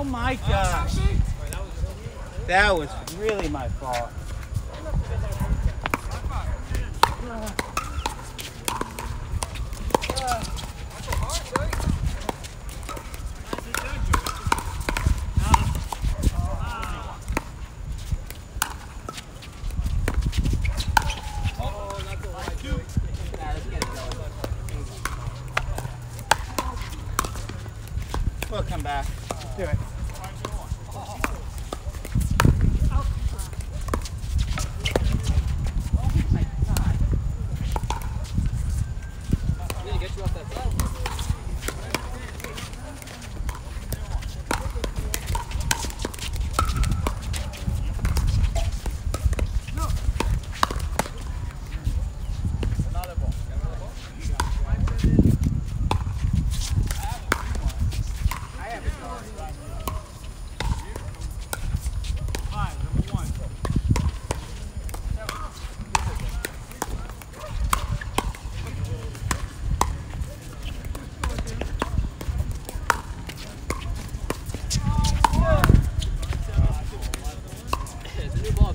Oh that was really my fault. We'll come back. Do it. Nice shot, Jonathan. The ball, baby.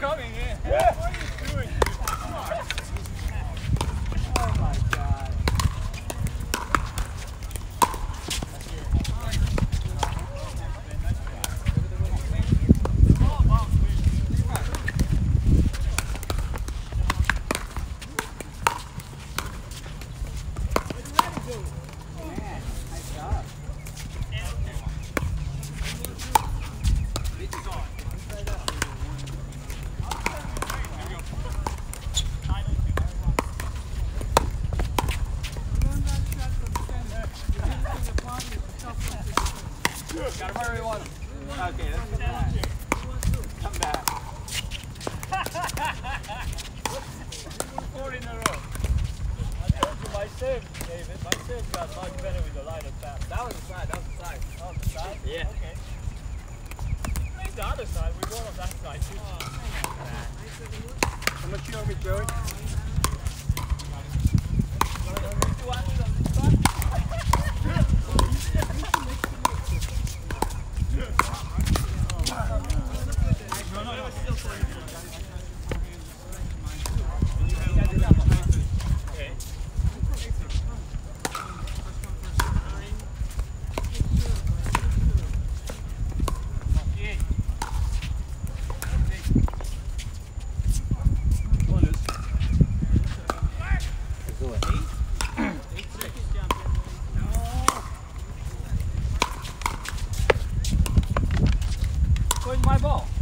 coming in. What are you doing? Oh my god. Man, nice job. Got him where we want him. Okay, let's come back. Come back. Four in a row. I told you my save, David. My save got much better with the line of tap. That was the side. That was the side. Oh, the side? Yeah. Okay. We played the other side. We won on that side too. Oh, How much you owe me, Joey? My ball?